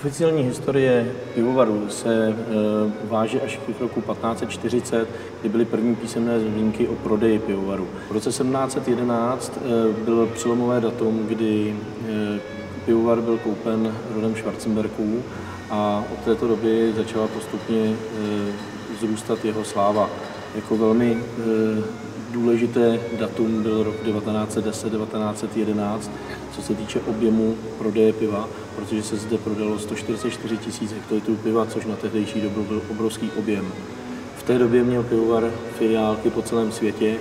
Oficiální historie pivovaru se e, váže až k roku 1540, kdy byly první písemné zmínky o prodeji pivovaru. V roce 1711 e, bylo přelomové datum, kdy e, pivovar byl koupen rodem Schwarzenbergů a od této doby začala postupně zrůstat jeho sláva. Jako velmi důležité datum byl rok 1910-1911, co se týče objemu prodeje piva, protože se zde prodalo 144 tisíc hektolitrů piva, což na tehdejší dobu byl obrovský objem. V té době měl pivovar filiálky po celém světě,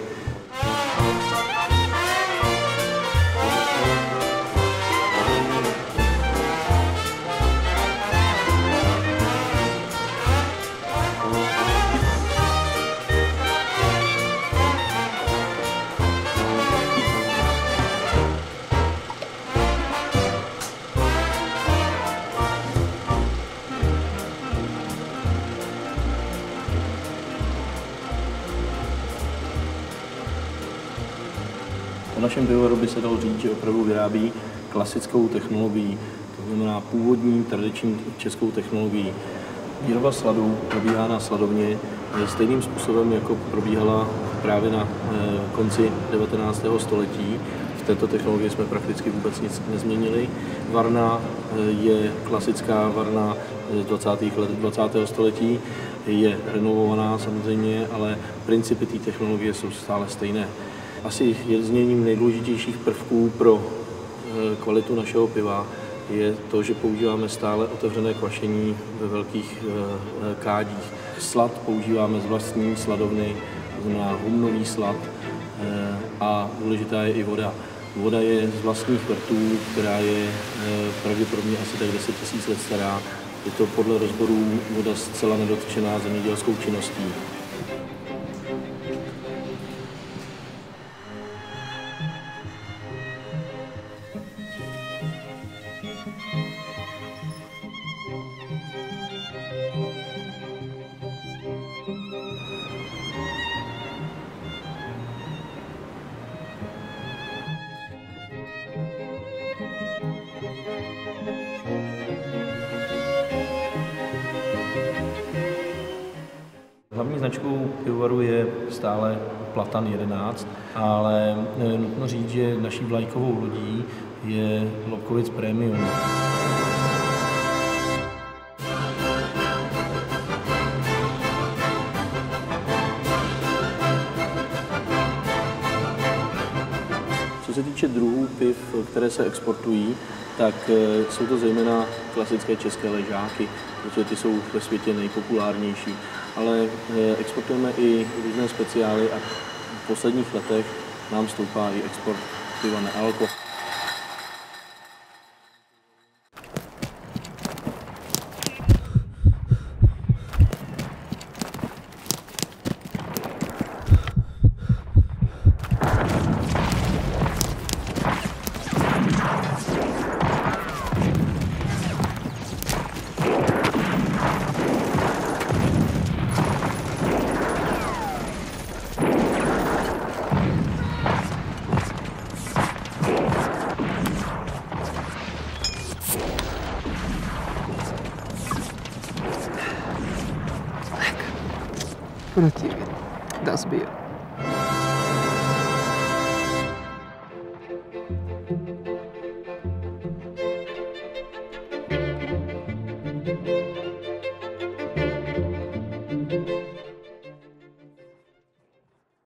O našem pivovaru by se dalo říct, že opravdu vyrábí klasickou technologií, to znamená původní tradiční českou technologií. Výroba sladu probíhá na sladovně stejným způsobem, jako probíhala právě na eh, konci 19. století. V této technologii jsme prakticky vůbec nic nezměnili. Varna eh, je klasická varna z 20. let 20. století, je renovovaná samozřejmě, ale principy té technologie jsou stále stejné. Asi jedním nejdůležitějších prvků pro eh, kvalitu našeho piva je to, že používáme stále otevřené kvašení ve velkých eh, kádích. Slad používáme z vlastní sladovny, to znamená humnový slad eh, a důležitá je i voda. Voda je z vlastních vrtů, která je pravděpodobně asi tak 10 000 let stará. Je to podle rozborů voda zcela nedotčená zemědělskou činností. Hlavní značkou pivovaru je stále Platan 11, ale e, nutno říct, že naší vlajkovou lodí je Lobkovic Premium. Co se týče druhů piv, které se exportují, tak e, jsou to zejména klasické české ležáky, protože ty jsou ve světě nejpopulárnější. Ale e, exportujeme i různé speciály a v posledních letech nám stoupá i export piva na Противен. Das Bier.